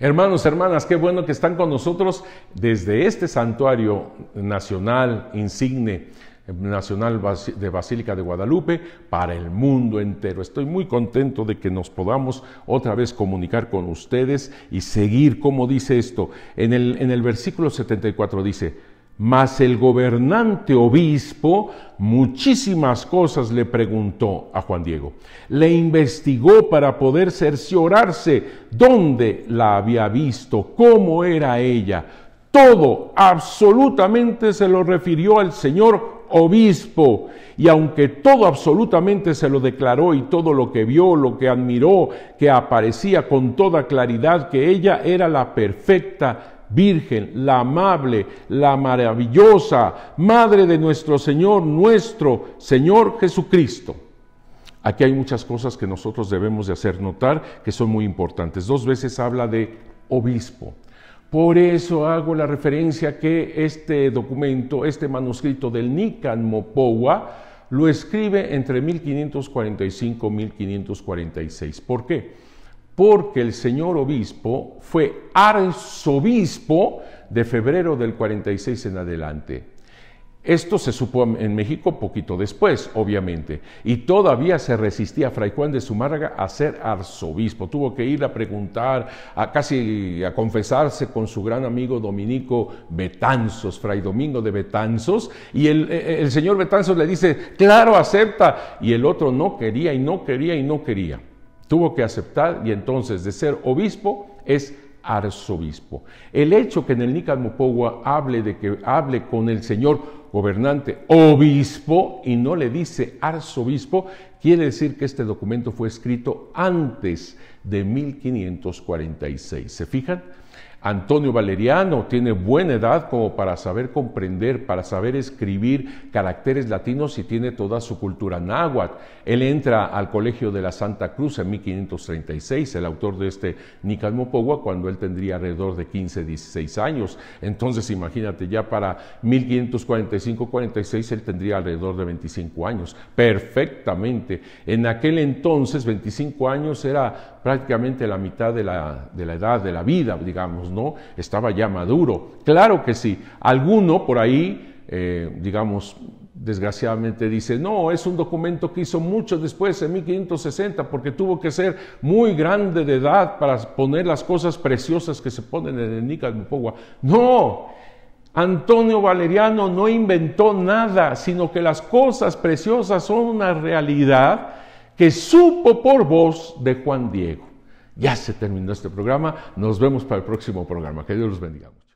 Hermanos, hermanas, qué bueno que están con nosotros desde este santuario nacional insigne Nacional de Basílica de Guadalupe para el mundo entero. Estoy muy contento de que nos podamos otra vez comunicar con ustedes y seguir, como dice esto. En el, en el versículo 74 dice, mas el gobernante obispo muchísimas cosas le preguntó a Juan Diego. Le investigó para poder cerciorarse dónde la había visto, cómo era ella. Todo, absolutamente se lo refirió al señor obispo. Y aunque todo absolutamente se lo declaró y todo lo que vio, lo que admiró, que aparecía con toda claridad que ella era la perfecta Virgen, la amable, la maravillosa, Madre de nuestro Señor, nuestro Señor Jesucristo. Aquí hay muchas cosas que nosotros debemos de hacer notar que son muy importantes. Dos veces habla de obispo. Por eso hago la referencia que este documento, este manuscrito del Nican Mopowa, lo escribe entre 1545 y 1546. ¿Por qué? Porque el señor obispo fue arzobispo de febrero del 46 en adelante. Esto se supo en México poquito después, obviamente, y todavía se resistía Fray Juan de Zumárraga a ser arzobispo. Tuvo que ir a preguntar, a casi a confesarse con su gran amigo dominico Betanzos, Fray Domingo de Betanzos, y el, el señor Betanzos le dice, claro, acepta, y el otro no quería y no quería y no quería. Tuvo que aceptar y entonces de ser obispo es arzobispo. El hecho que en el Nican hable de que hable con el señor gobernante obispo y no le dice arzobispo, quiere decir que este documento fue escrito antes de 1546. ¿Se fijan? Antonio Valeriano tiene buena edad como para saber comprender, para saber escribir caracteres latinos y tiene toda su cultura náhuatl. Él entra al Colegio de la Santa Cruz en 1536, el autor de este Nicalmopogua, cuando él tendría alrededor de 15, 16 años. Entonces, imagínate, ya para 1545-46 él tendría alrededor de 25 años. Perfectamente. En aquel entonces, 25 años era prácticamente la mitad de la, de la edad de la vida, digamos no, estaba ya maduro. Claro que sí. Alguno por ahí, eh, digamos, desgraciadamente dice, no, es un documento que hizo mucho después, en 1560, porque tuvo que ser muy grande de edad para poner las cosas preciosas que se ponen en el Nica No, Antonio Valeriano no inventó nada, sino que las cosas preciosas son una realidad que supo por voz de Juan Diego. Ya se terminó este programa. Nos vemos para el próximo programa. Que Dios los bendiga mucho.